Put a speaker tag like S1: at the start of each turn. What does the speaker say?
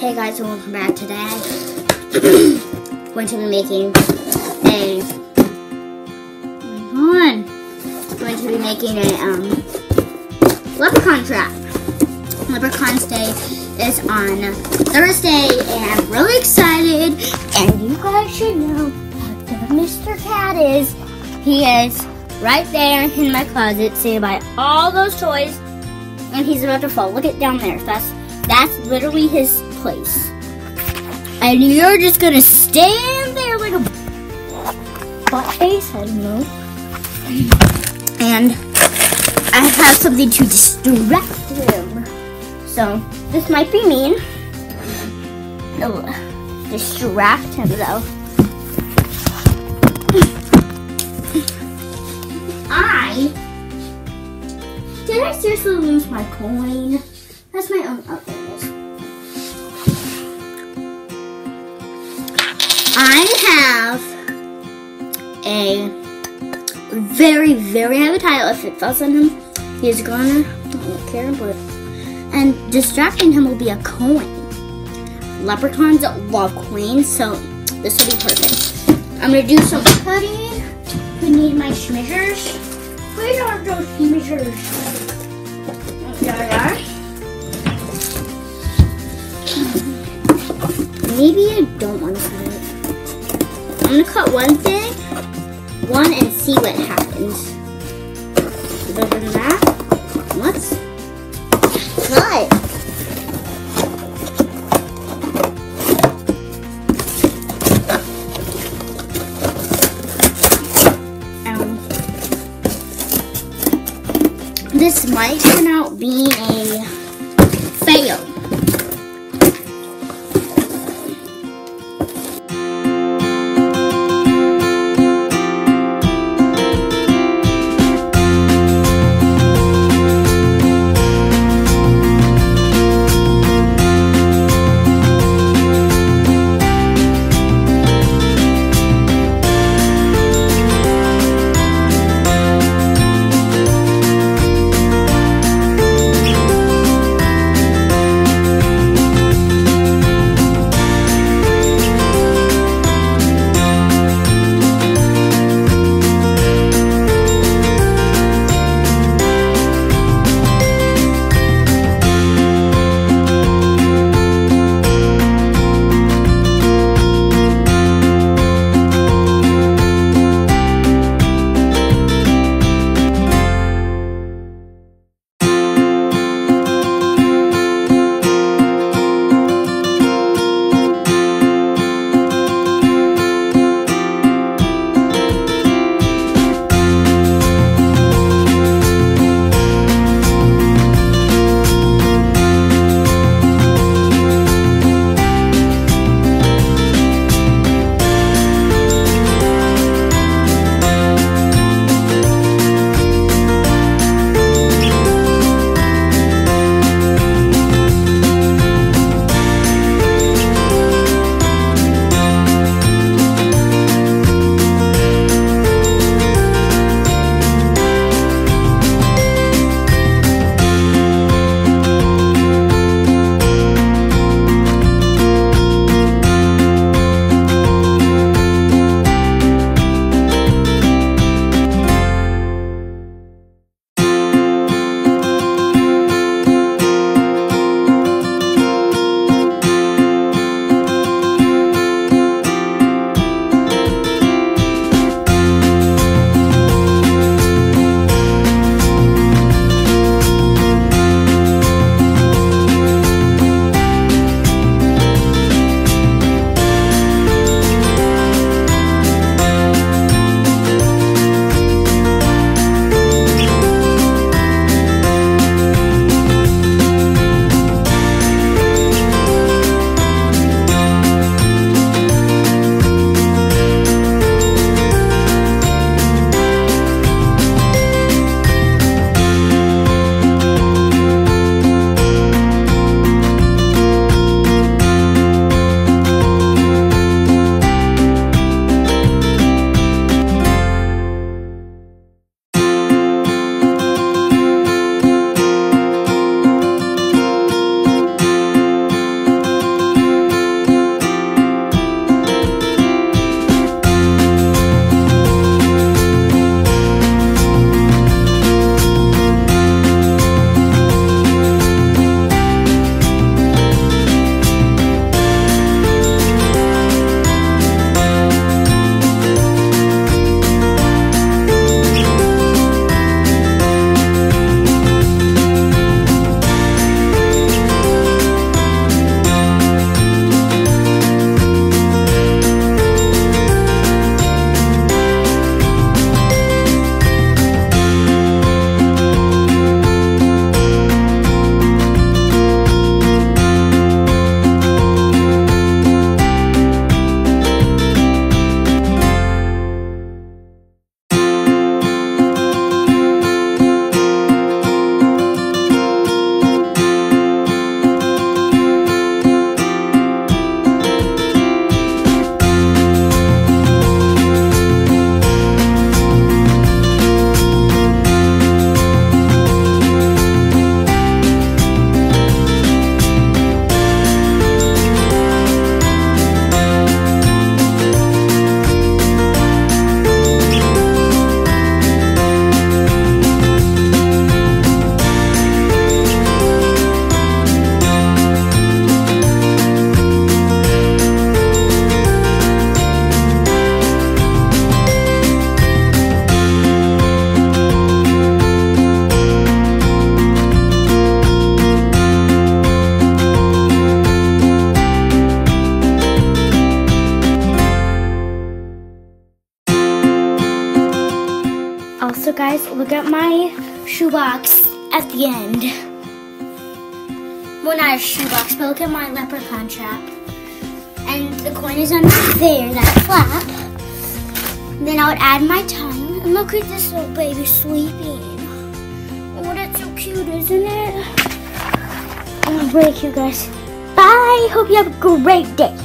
S1: Hey guys, welcome back today. going to be making a hold. Going to be making a um leprechaun trap. Leprechaun's Day is on Thursday, and I'm really excited. And you guys should know that Mr. Cat is. He is right there in my closet, saying by all those toys, and he's about to fall. Look it down there. That's that's literally his place. And you're just gonna stand there like a butt face. I don't know. And I have something to distract him. So this might be mean. Oh, distract him though. I did I seriously lose my coin? That's my own. Oh, have a very, very heavy title. If it falls on him, he's gonna don't care, but and distracting him will be a coin. Leprechauns love coins, so this will be perfect. I'm gonna do some cutting. We need my schmeasures. Where are those schmeasures? There they are. Maybe I don't want to. I'm gonna cut one thing, one, and see what happens. Other than that, let's cut. This might turn out being a guys, look at my shoebox at the end. Well, not a shoebox, but look at my leprechaun trap. And the coin is under there, that flap. Then I would add my tongue. And look at this little baby sleeping. Oh, that's so cute, isn't it? I'm gonna break you guys. Bye. Hope you have a great day.